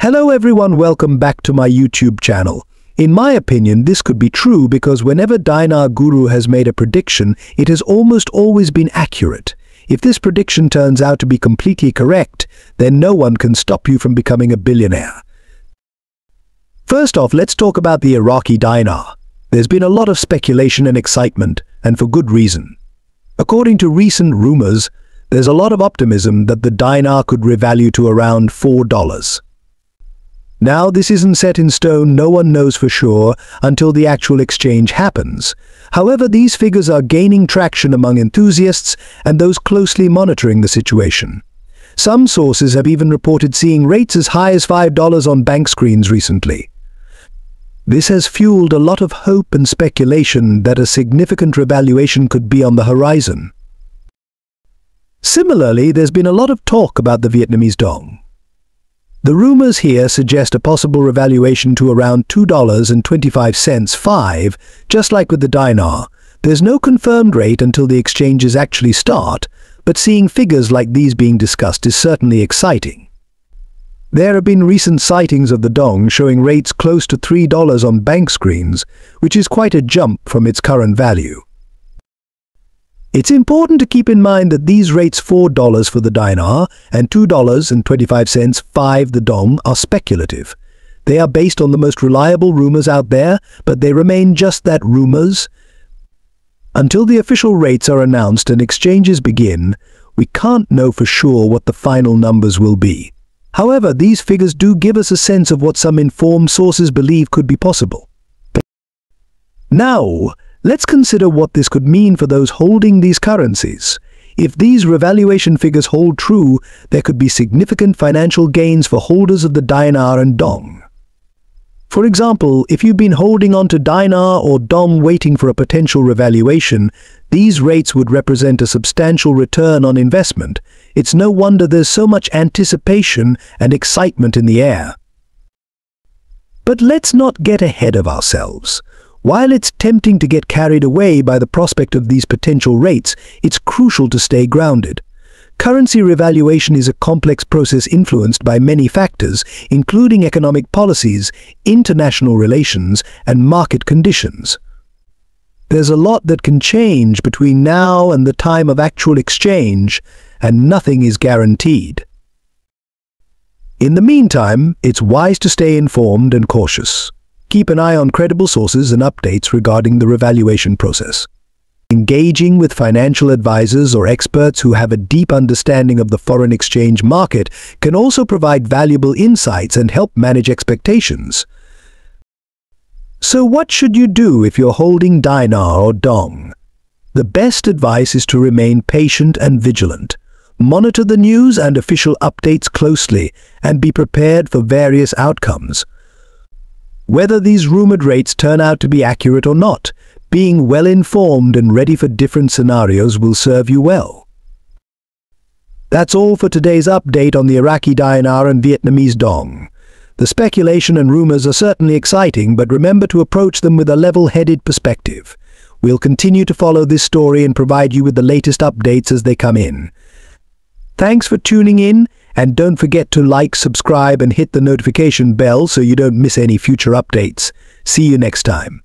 Hello everyone, welcome back to my YouTube channel. In my opinion, this could be true because whenever Dinar Guru has made a prediction, it has almost always been accurate. If this prediction turns out to be completely correct, then no one can stop you from becoming a billionaire. First off, let's talk about the Iraqi dinar. There's been a lot of speculation and excitement, and for good reason. According to recent rumors, there's a lot of optimism that the dinar could revalue to around $4. Now, this isn't set in stone, no one knows for sure until the actual exchange happens. However, these figures are gaining traction among enthusiasts and those closely monitoring the situation. Some sources have even reported seeing rates as high as $5 on bank screens recently. This has fueled a lot of hope and speculation that a significant revaluation could be on the horizon. Similarly, there's been a lot of talk about the Vietnamese dong. The rumors here suggest a possible revaluation to around $2.25 5, just like with the dinar. There's no confirmed rate until the exchanges actually start, but seeing figures like these being discussed is certainly exciting. There have been recent sightings of the dong showing rates close to $3 on bank screens, which is quite a jump from its current value. It's important to keep in mind that these rates $4 for the dinar and $2.25 5 the dong are speculative. They are based on the most reliable rumors out there, but they remain just that rumors. Until the official rates are announced and exchanges begin, we can't know for sure what the final numbers will be. However, these figures do give us a sense of what some informed sources believe could be possible. Now, Let's consider what this could mean for those holding these currencies. If these revaluation figures hold true, there could be significant financial gains for holders of the dinar and dong. For example, if you've been holding on to dinar or dong waiting for a potential revaluation, these rates would represent a substantial return on investment. It's no wonder there's so much anticipation and excitement in the air. But let's not get ahead of ourselves. While it's tempting to get carried away by the prospect of these potential rates, it's crucial to stay grounded. Currency revaluation is a complex process influenced by many factors, including economic policies, international relations, and market conditions. There's a lot that can change between now and the time of actual exchange, and nothing is guaranteed. In the meantime, it's wise to stay informed and cautious. Keep an eye on credible sources and updates regarding the revaluation process. Engaging with financial advisors or experts who have a deep understanding of the foreign exchange market can also provide valuable insights and help manage expectations. So what should you do if you're holding dinar or dong? The best advice is to remain patient and vigilant. Monitor the news and official updates closely and be prepared for various outcomes. Whether these rumored rates turn out to be accurate or not, being well-informed and ready for different scenarios will serve you well. That's all for today's update on the Iraqi dinar and Vietnamese dong. The speculation and rumors are certainly exciting, but remember to approach them with a level-headed perspective. We'll continue to follow this story and provide you with the latest updates as they come in. Thanks for tuning in, and don't forget to like, subscribe and hit the notification bell so you don't miss any future updates. See you next time.